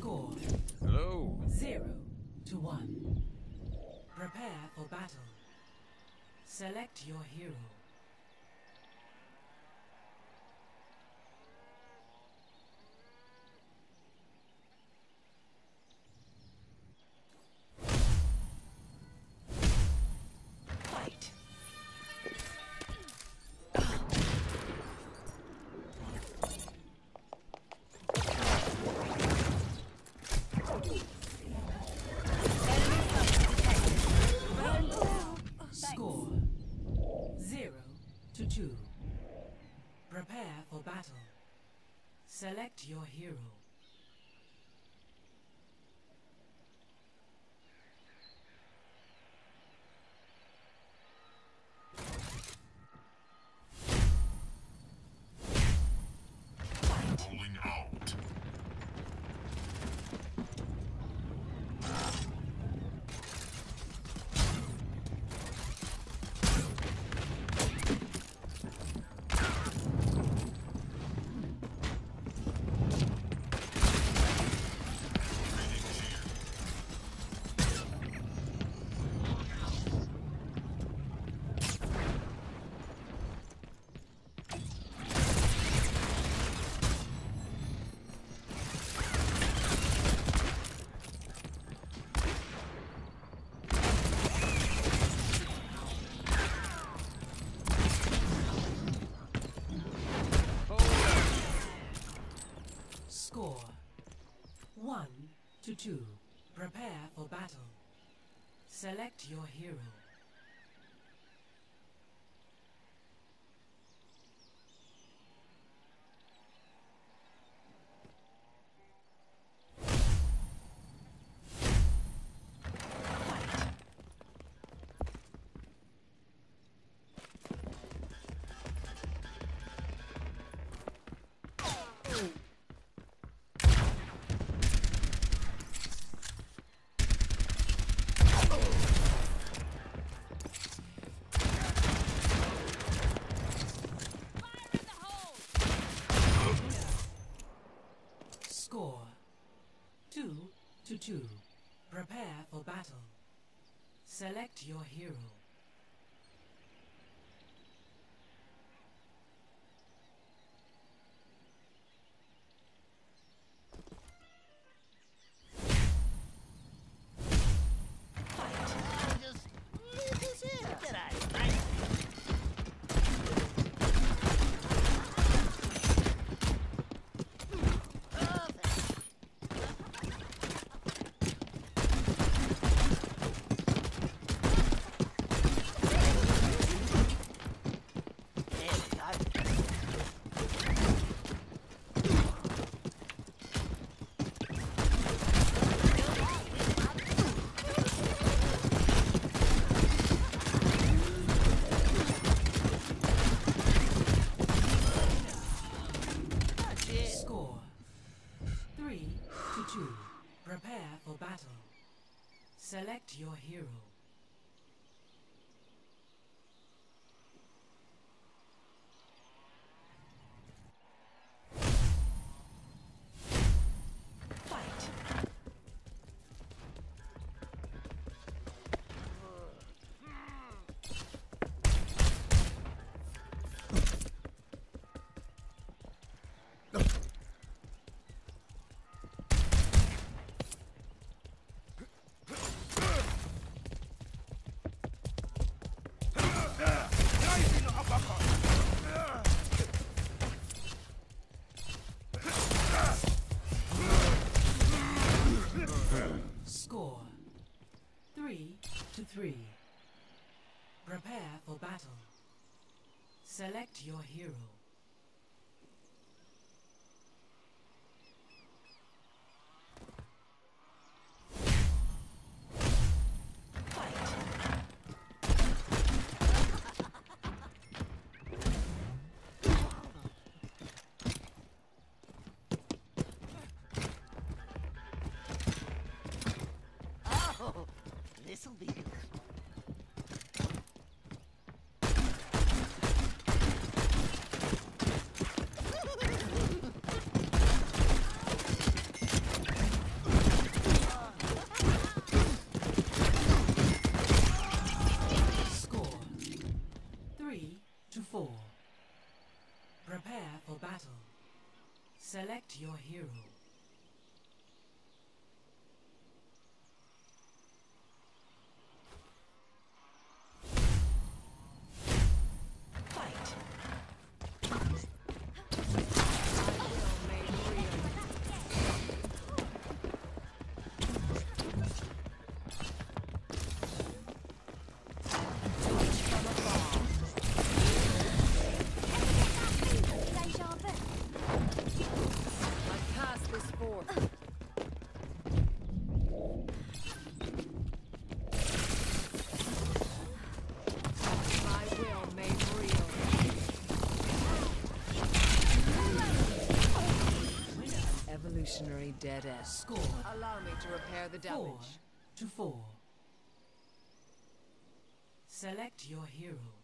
Score Hello. zero to one. Prepare for battle. Select your hero. Select your hero. 2. Prepare for battle. Select your hero. Score two to two. Prepare for battle. Select your hero. Prepare for battle. Select your hero. 3. Prepare for battle. Select your hero. 4. Prepare for battle. Select your hero. Dead end. Score Allow me to repair the four damage. to four. Select your hero.